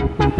Thank you.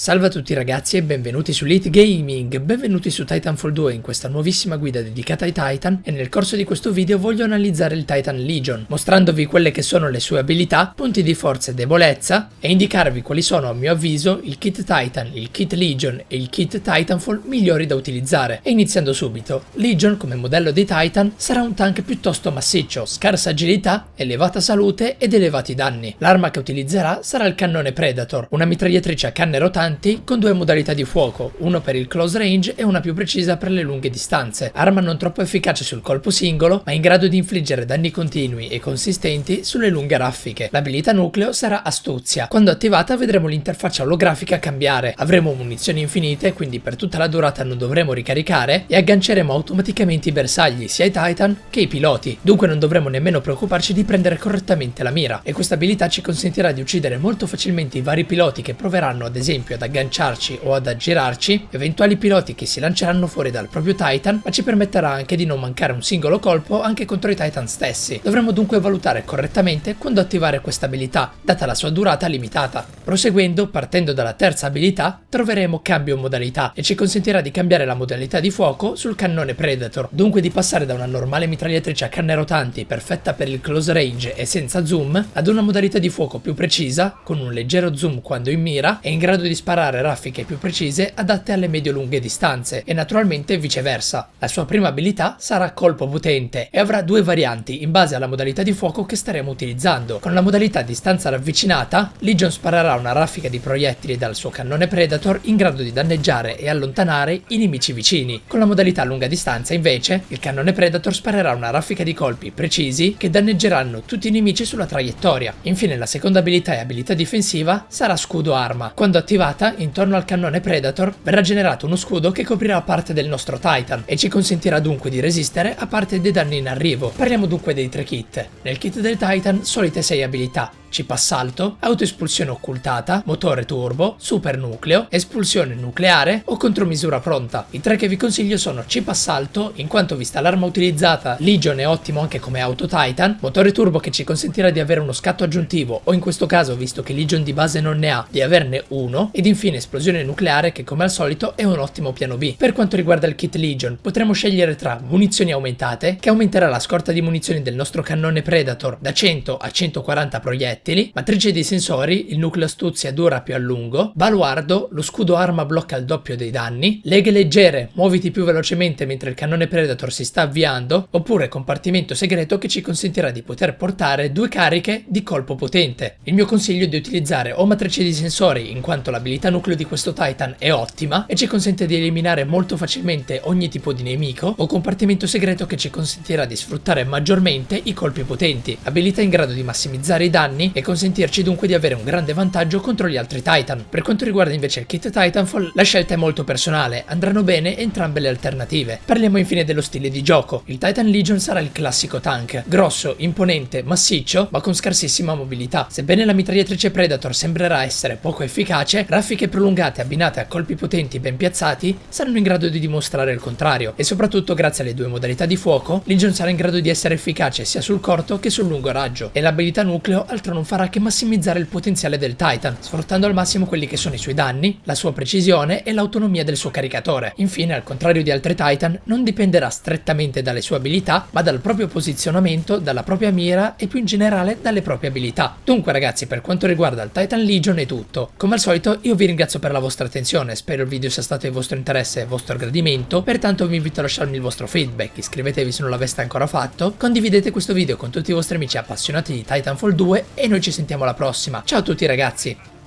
Salve a tutti ragazzi e benvenuti su Elite Gaming, benvenuti su Titanfall 2 in questa nuovissima guida dedicata ai Titan e nel corso di questo video voglio analizzare il Titan Legion, mostrandovi quelle che sono le sue abilità, punti di forza e debolezza e indicarvi quali sono a mio avviso il kit Titan, il kit Legion e il kit Titanfall migliori da utilizzare. E iniziando subito, Legion come modello di Titan sarà un tank piuttosto massiccio, scarsa agilità, elevata salute ed elevati danni. L'arma che utilizzerà sarà il cannone Predator, una mitragliatrice a canne rotanti avanti con due modalità di fuoco, uno per il close range e una più precisa per le lunghe distanze. Arma non troppo efficace sul colpo singolo, ma in grado di infliggere danni continui e consistenti sulle lunghe raffiche. L'abilità nucleo sarà astuzia. Quando attivata vedremo l'interfaccia olografica cambiare, avremo munizioni infinite, quindi per tutta la durata non dovremo ricaricare e agganceremo automaticamente i bersagli sia ai Titan che ai piloti. Dunque non dovremo nemmeno preoccuparci di prendere correttamente la mira e questa abilità ci consentirà di uccidere molto facilmente i vari piloti che proveranno ad esempio ad agganciarci o ad aggirarci, eventuali piloti che si lanceranno fuori dal proprio Titan, ma ci permetterà anche di non mancare un singolo colpo anche contro i Titan stessi. Dovremo dunque valutare correttamente quando attivare questa abilità, data la sua durata limitata. Proseguendo, partendo dalla terza abilità, troveremo cambio modalità e ci consentirà di cambiare la modalità di fuoco sul cannone Predator, dunque di passare da una normale mitragliatrice a canne rotanti perfetta per il close range e senza zoom, ad una modalità di fuoco più precisa, con un leggero zoom quando in mira e in grado di sparare raffiche più precise adatte alle medio-lunghe distanze e naturalmente viceversa. La sua prima abilità sarà colpo potente e avrà due varianti in base alla modalità di fuoco che staremo utilizzando. Con la modalità distanza ravvicinata, Legion sparerà una raffica di proiettili dal suo cannone Predator in grado di danneggiare e allontanare i nemici vicini. Con la modalità lunga distanza invece, il cannone Predator sparerà una raffica di colpi precisi che danneggeranno tutti i nemici sulla traiettoria. Infine la seconda abilità e abilità difensiva sarà scudo arma. Quando attivata intorno al cannone Predator, verrà generato uno scudo che coprirà parte del nostro Titan e ci consentirà dunque di resistere a parte dei danni in arrivo. Parliamo dunque dei tre kit. Nel kit del Titan, solite 6 abilità, chip assalto, autoespulsione occultata, motore turbo, super nucleo, espulsione nucleare o contromisura pronta. I tre che vi consiglio sono chip assalto, in quanto vista l'arma utilizzata, Legion è ottimo anche come auto Titan, motore turbo che ci consentirà di avere uno scatto aggiuntivo o in questo caso, visto che Legion di base non ne ha, di averne uno, ed infine esplosione nucleare che come al solito è un ottimo piano B. Per quanto riguarda il kit Legion, potremo scegliere tra munizioni aumentate, che aumenterà la scorta di munizioni del nostro cannone Predator da 100 a 140 proiettili, proiettili, matrice di sensori, il nucleo astuzia dura più a lungo, baluardo, lo scudo arma blocca il doppio dei danni, leghe leggere, muoviti più velocemente mentre il cannone Predator si sta avviando, oppure compartimento segreto che ci consentirà di poter portare due cariche di colpo potente. Il mio consiglio è di utilizzare o matrice di sensori in quanto l'abilità nucleo di questo Titan è ottima e ci consente di eliminare molto facilmente ogni tipo di nemico, o compartimento segreto che ci consentirà di sfruttare maggiormente i colpi potenti, abilità in grado di massimizzare i danni e consentirci dunque di avere un grande vantaggio contro gli altri Titan. Per quanto riguarda invece il kit Titanfall, la scelta è molto personale, andranno bene entrambe le alternative. Parliamo infine dello stile di gioco. Il Titan Legion sarà il classico tank, grosso, imponente, massiccio, ma con scarsissima mobilità. Sebbene la mitragliatrice Predator sembrerà essere poco efficace, raffiche prolungate abbinate a colpi potenti ben piazzati saranno in grado di dimostrare il contrario, e soprattutto grazie alle due modalità di fuoco, Legion sarà in grado di essere efficace sia sul corto che sul lungo raggio, e l'abilità nucleo altro farà che massimizzare il potenziale del Titan, sfruttando al massimo quelli che sono i suoi danni, la sua precisione e l'autonomia del suo caricatore. Infine, al contrario di altri Titan, non dipenderà strettamente dalle sue abilità, ma dal proprio posizionamento, dalla propria mira e più in generale dalle proprie abilità. Dunque ragazzi, per quanto riguarda il Titan Legion è tutto. Come al solito io vi ringrazio per la vostra attenzione, spero il video sia stato di vostro interesse e vostro gradimento, pertanto vi invito a lasciarmi il vostro feedback, iscrivetevi se non l'aveste ancora fatto, condividete questo video con tutti i vostri amici appassionati di Titanfall 2 noi ci sentiamo alla prossima. Ciao a tutti ragazzi!